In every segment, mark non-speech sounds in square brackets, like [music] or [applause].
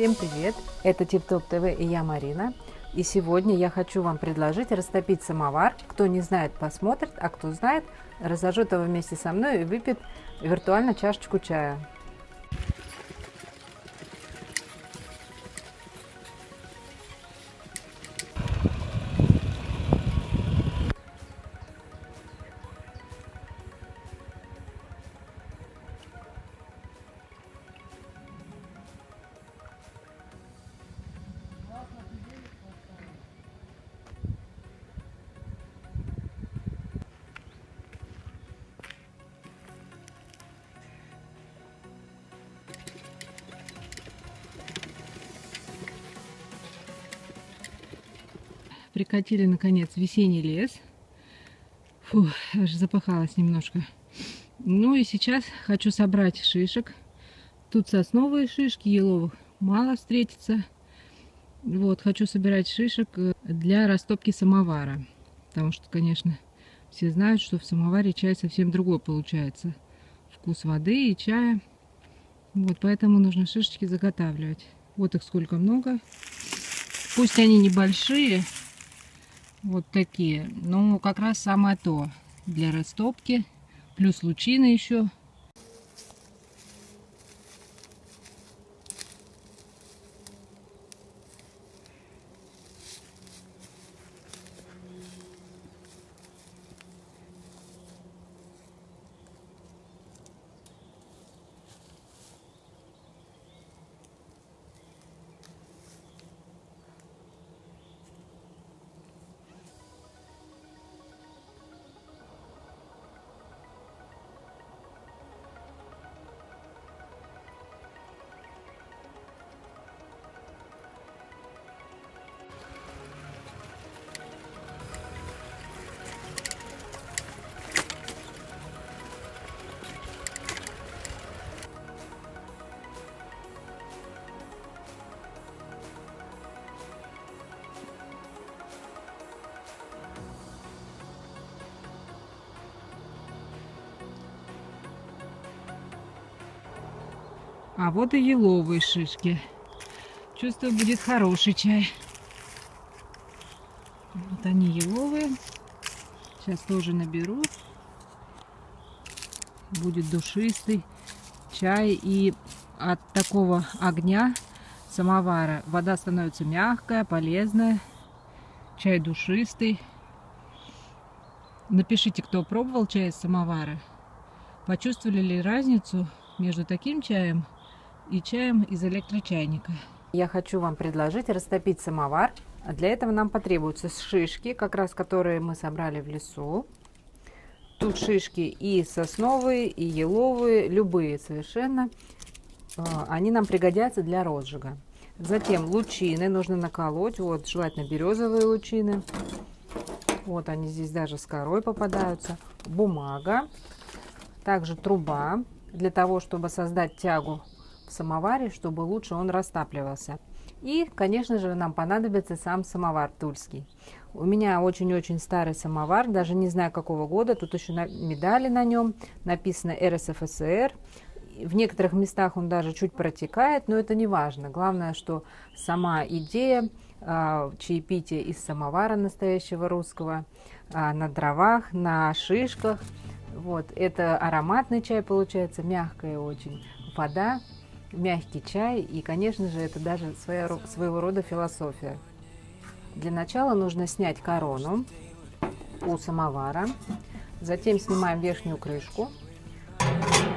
Всем привет! Это Тип-Топ ТВ и я Марина. И сегодня я хочу вам предложить растопить самовар. Кто не знает, посмотрит, а кто знает, разожжет его вместе со мной и выпьет виртуально чашечку чая. Прикатили наконец весенний лес. Фу, аж запахалась немножко. Ну и сейчас хочу собрать шишек. Тут сосновые шишки, еловых мало встретится. Вот, хочу собирать шишек э, для растопки самовара. Потому что, конечно, все знают, что в самоваре чай совсем другой получается. Вкус воды и чая. Вот, поэтому нужно шишечки заготавливать. Вот их сколько много. Пусть они небольшие, вот такие. Ну, как раз самое то для растопки. Плюс лучины еще. А вот и еловые шишки. Чувствую, будет хороший чай. Вот они еловые. Сейчас тоже наберу. Будет душистый чай. И от такого огня самовара вода становится мягкая, полезная. Чай душистый. Напишите, кто пробовал чай из самовара. Почувствовали ли разницу между таким чаем и чаем из электрочайника. Я хочу вам предложить растопить самовар. Для этого нам потребуются шишки, как раз которые мы собрали в лесу. Тут шишки и сосновые, и еловые, любые совершенно. А, они нам пригодятся для розжига. Затем лучины нужно наколоть. Вот, желательно березовые лучины. Вот они здесь даже с корой попадаются. Бумага. Также труба для того, чтобы создать тягу самоваре, чтобы лучше он растапливался. И, конечно же, нам понадобится сам самовар тульский. У меня очень-очень старый самовар, даже не знаю какого года, тут еще медали на нем, написано РСФСР. В некоторых местах он даже чуть протекает, но это не важно. Главное, что сама идея э, чаепития из самовара настоящего русского, э, на дровах, на шишках, вот, это ароматный чай получается, мягкая очень вода, мягкий чай и, конечно же, это даже своя, своего рода философия. Для начала нужно снять корону у самовара, затем снимаем верхнюю крышку.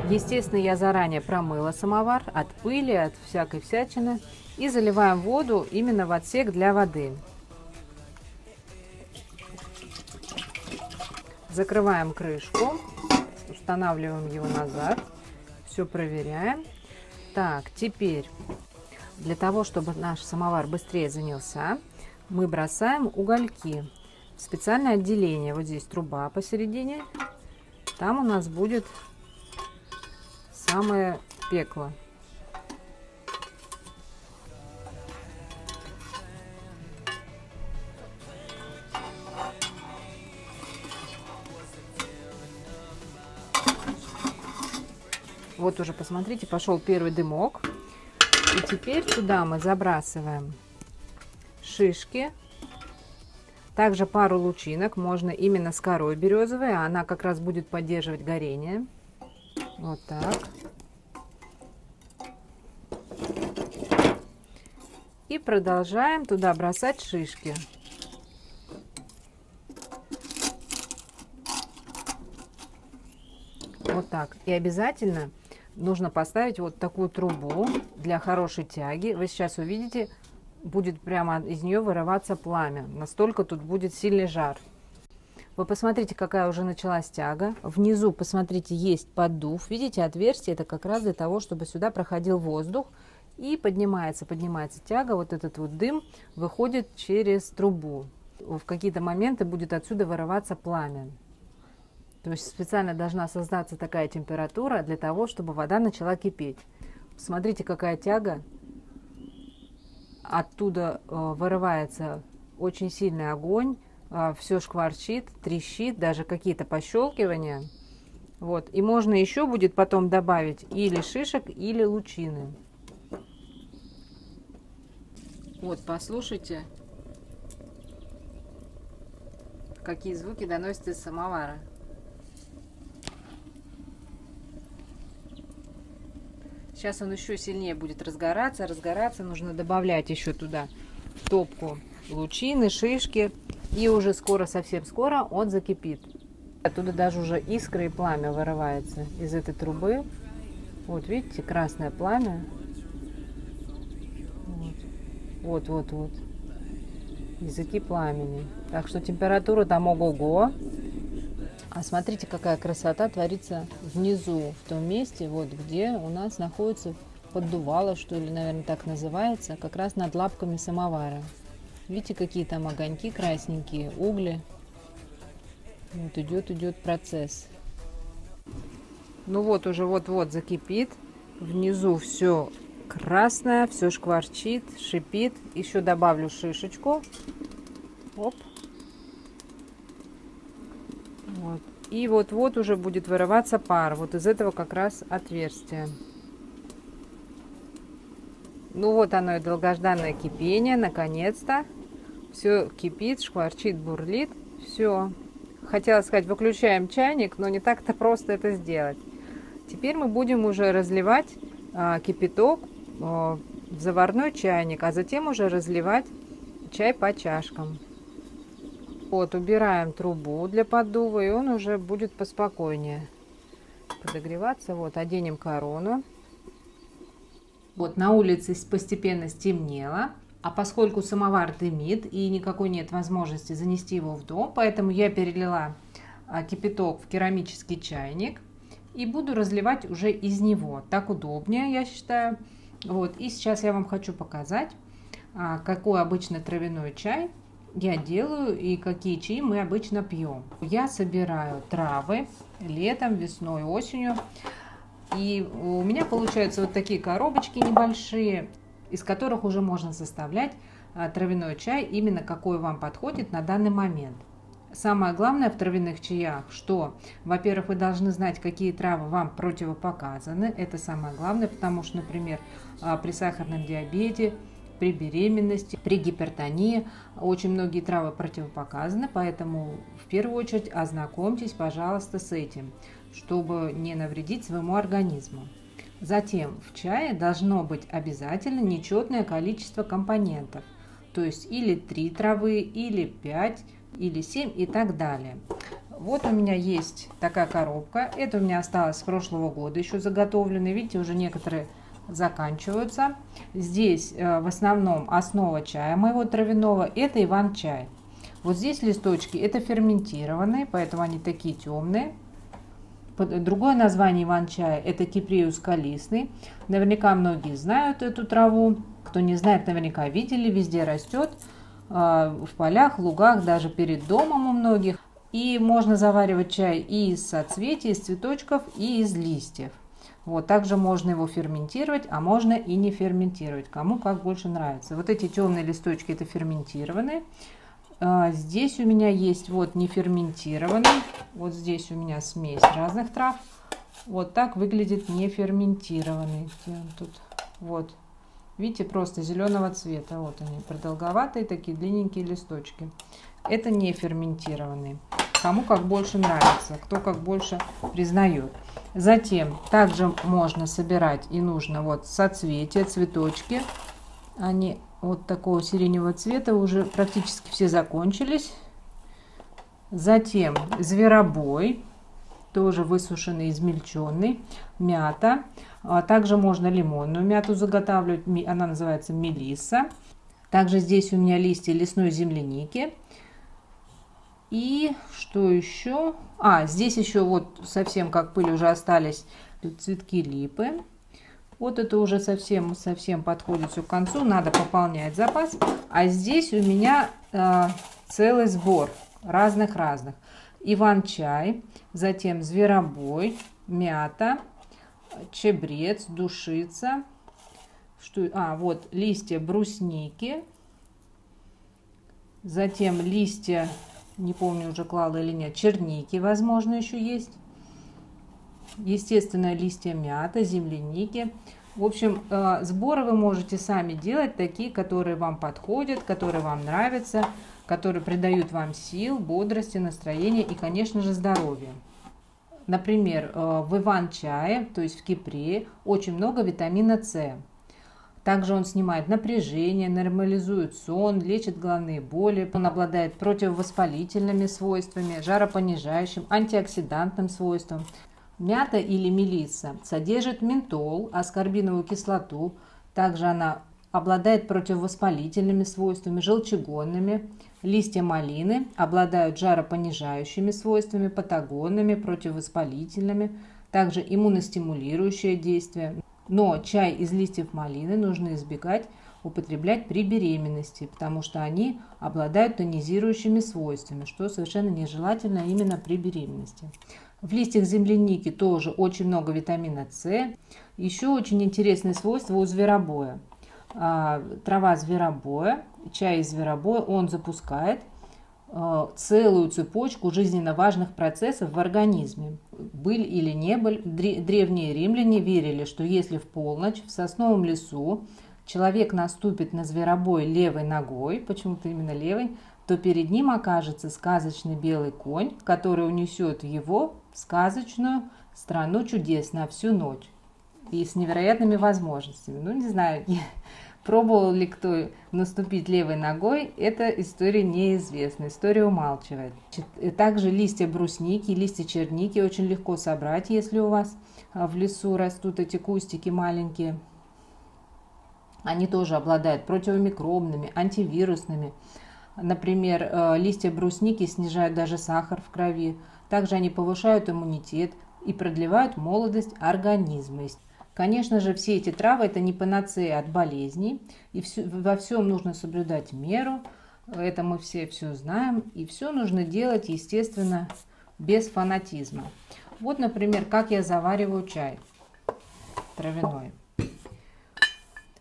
Естественно, я заранее промыла самовар от пыли, от всякой всячины и заливаем воду именно в отсек для воды. Закрываем крышку, устанавливаем его назад, все проверяем. Так, теперь для того, чтобы наш самовар быстрее занялся, мы бросаем угольки в специальное отделение. Вот здесь труба посередине. Там у нас будет самое пекло. Вот уже, посмотрите, пошел первый дымок. И теперь туда мы забрасываем шишки. Также пару лучинок, можно именно с корой березовой, она как раз будет поддерживать горение. Вот так. И продолжаем туда бросать шишки. Вот так. И обязательно нужно поставить вот такую трубу для хорошей тяги. Вы сейчас увидите, будет прямо из нее вырываться пламя. Настолько тут будет сильный жар. Вы посмотрите, какая уже началась тяга. Внизу, посмотрите, есть поддув. Видите, отверстие это как раз для того, чтобы сюда проходил воздух. И поднимается, поднимается тяга. Вот этот вот дым выходит через трубу. В какие-то моменты будет отсюда вырываться пламя. То есть специально должна создаться такая температура для того, чтобы вода начала кипеть. Смотрите, какая тяга. Оттуда э, вырывается очень сильный огонь, э, все шкварчит, трещит, даже какие-то пощелкивания. Вот. И можно еще будет потом добавить или шишек, или лучины. Вот, послушайте, какие звуки доносятся из самовара. Сейчас он еще сильнее будет разгораться. Разгораться нужно добавлять еще туда топку лучины, шишки. И уже скоро, совсем скоро он закипит. Оттуда даже уже искры и пламя вырывается из этой трубы. Вот видите, красное пламя. Вот, вот, вот. Языки пламени. Так что температура там ого-го. А смотрите, какая красота творится внизу, в том месте, вот где у нас находится поддувало, что ли, наверное, так называется, как раз над лапками самовара. Видите, какие там огоньки красненькие, угли. Вот идет, идет процесс. Ну вот, уже вот-вот закипит. Внизу все красное, все шкварчит, шипит. Еще добавлю шишечку. Оп. Вот. И вот-вот уже будет вырываться пар. Вот из этого как раз отверстие. Ну вот оно и долгожданное кипение, наконец-то. Все кипит, шкварчит, бурлит. Все. Хотела сказать, выключаем чайник, но не так-то просто это сделать. Теперь мы будем уже разливать а, кипяток а, в заварной чайник, а затем уже разливать чай по чашкам. Вот, убираем трубу для поддува, и он уже будет поспокойнее подогреваться. Вот, оденем корону. Вот, на улице постепенно стемнело. А поскольку самовар дымит и никакой нет возможности занести его в дом, поэтому я перелила а, кипяток в керамический чайник и буду разливать уже из него. Так удобнее, я считаю. Вот, и сейчас я вам хочу показать, а, какой обычный травяной чай я делаю и какие чаи мы обычно пьем. Я собираю травы летом, весной, осенью. И у меня получаются вот такие коробочки небольшие, из которых уже можно составлять а, травяной чай, именно какой вам подходит на данный момент. Самое главное в травяных чаях, что, во-первых, вы должны знать, какие травы вам противопоказаны. Это самое главное, потому что, например, а, при сахарном диабете – при беременности, при гипертонии. Очень многие травы противопоказаны, поэтому в первую очередь ознакомьтесь, пожалуйста, с этим, чтобы не навредить своему организму. Затем в чае должно быть обязательно нечетное количество компонентов, то есть или 3 травы, или 5, или 7 и так далее. Вот у меня есть такая коробка. Это у меня осталось с прошлого года еще заготовленные. Видите, уже некоторые заканчиваются. Здесь э, в основном основа чая моего травяного это иван-чай. Вот здесь листочки это ферментированные, поэтому они такие темные. Другое название иван-чая это киприус калисный. Наверняка многие знают эту траву. Кто не знает, наверняка видели, везде растет. Э, в полях, лугах, даже перед домом у многих. И можно заваривать чай и из соцветий, из цветочков, и из листьев. Вот, также можно его ферментировать, а можно и не ферментировать, кому как больше нравится. Вот эти темные листочки это ферментированные. А, здесь у меня есть вот не ферментированный, вот здесь у меня смесь разных трав. Вот так выглядит не ферментированный. Где он тут? Вот. Видите, просто зеленого цвета. Вот они, продолговатые такие длинненькие листочки. Это не ферментированные. Кому как больше нравится, кто как больше признает. Затем также можно собирать и нужно вот соцветия, цветочки. Они вот такого сиреневого цвета уже практически все закончились. Затем зверобой, тоже высушенный, измельченный, мята. А также можно лимонную мяту заготавливать, она называется мелиса. Также здесь у меня листья лесной земляники. И что еще? А, здесь еще вот совсем как пыль уже остались цветки липы. Вот это уже совсем, совсем подходит все к концу. Надо пополнять запас. А здесь у меня э, целый сбор разных-разных. Иван-чай, затем зверобой, мята, чебрец, душица. Что, а, вот листья брусники. Затем листья не помню уже клала или нет, черники, возможно, еще есть. Естественно, листья мяты, земляники. В общем, э, сборы вы можете сами делать, такие, которые вам подходят, которые вам нравятся, которые придают вам сил, бодрости, настроения и, конечно же, здоровья. Например, э, в иван-чае, то есть в кипре, очень много витамина С. Также он снимает напряжение, нормализует сон, лечит головные боли. Он обладает противовоспалительными свойствами, жаропонижающим, антиоксидантным свойством. Мята или мелисса содержит ментол, аскорбиновую кислоту. Также она обладает противовоспалительными свойствами, желчегонными. Листья малины обладают жаропонижающими свойствами, патагонными, противовоспалительными, также иммуностимулирующее действие. Но чай из листьев малины нужно избегать употреблять при беременности, потому что они обладают тонизирующими свойствами, что совершенно нежелательно именно при беременности. В листьях земляники тоже очень много витамина С. Еще очень интересные свойства у зверобоя. А, трава зверобоя, чай из зверобоя, он запускает Э, целую цепочку жизненно важных процессов в организме. Были или не были, древние римляне верили, что если в полночь в сосновом лесу человек наступит на зверобой левой ногой, почему-то именно левой, то перед ним окажется сказочный белый конь, который унесет его в сказочную страну чудес на всю ночь и с невероятными возможностями. Ну, не знаю, [laughs] Пробовал ли кто наступить левой ногой, эта история неизвестна, история умалчивает. Также листья брусники, листья черники очень легко собрать, если у вас а, в лесу растут эти кустики маленькие. Они тоже обладают противомикробными, антивирусными. Например, э, листья брусники снижают даже сахар в крови. Также они повышают иммунитет и продлевают молодость организма. Конечно же, все эти травы – это не панацея от болезней, и все, во всем нужно соблюдать меру, это мы все все знаем, и все нужно делать, естественно, без фанатизма. Вот, например, как я завариваю чай травяной.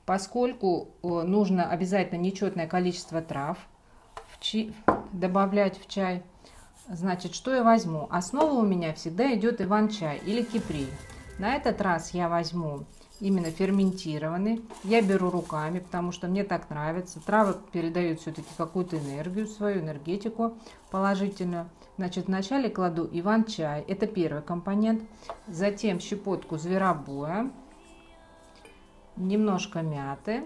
Поскольку э, нужно обязательно нечетное количество трав в чи... добавлять в чай, значит, что я возьму? Основа у меня всегда идет иван-чай или кипри. На этот раз я возьму именно ферментированный. Я беру руками, потому что мне так нравится. Травы передают все-таки какую-то энергию, свою энергетику положительную. Значит, вначале кладу иван-чай, это первый компонент. Затем щепотку зверобоя, немножко мяты.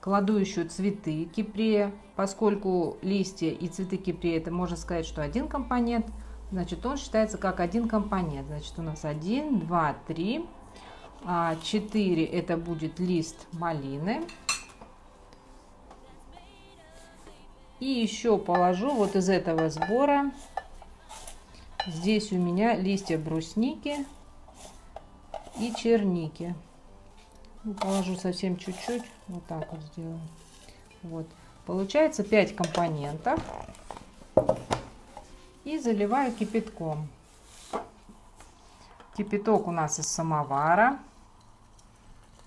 Кладу еще цветы кипрея, поскольку листья и цветы кипрея, это можно сказать, что один компонент – Значит, он считается как один компонент. Значит, у нас 1, 2, 3, 4 это будет лист малины. И еще положу вот из этого сбора. Здесь у меня листья брусники и черники. Ну, положу совсем чуть-чуть. Вот так вот сделаю. Вот. Получается 5 компонентов и заливаю кипятком. Кипяток у нас из самовара.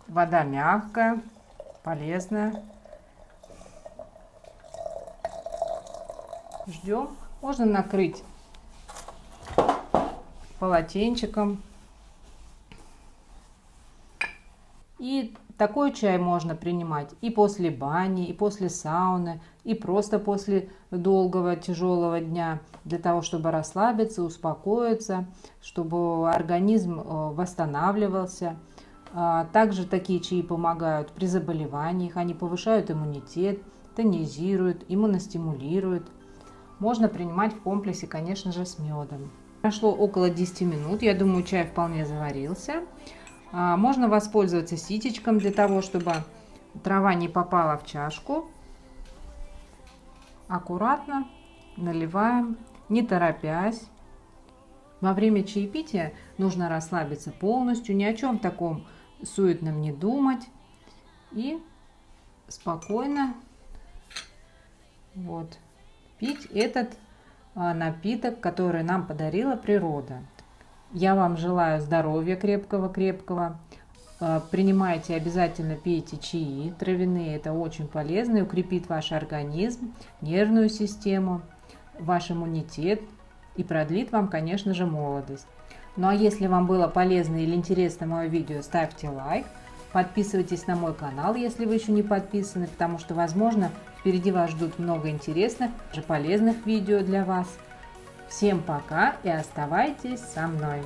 Вода мягкая, полезная. Ждем. Можно накрыть полотенчиком. И Такой чай можно принимать и после бани, и после сауны, и просто после долгого тяжелого дня, для того, чтобы расслабиться, успокоиться, чтобы организм э, восстанавливался. А, также такие чаи помогают при заболеваниях, они повышают иммунитет, тонизируют, иммуностимулируют. Можно принимать в комплексе, конечно же, с медом. Прошло около 10 минут, я думаю, чай вполне заварился. А, можно воспользоваться ситечком для того, чтобы трава не попала в чашку. Аккуратно наливаем, не торопясь. Во время чаепития нужно расслабиться полностью, ни о чем таком суетном не думать и спокойно вот пить этот а, напиток, который нам подарила природа. Я вам желаю здоровья крепкого-крепкого. А, принимайте обязательно, пейте чаи травяные, это очень полезно и укрепит ваш организм, нервную систему, ваш иммунитет и продлит вам, конечно же, молодость. Ну а если вам было полезно или интересно мое видео, ставьте лайк, подписывайтесь на мой канал, если вы еще не подписаны, потому что, возможно, впереди вас ждут много интересных, полезных видео для вас. Всем пока и оставайтесь со мной.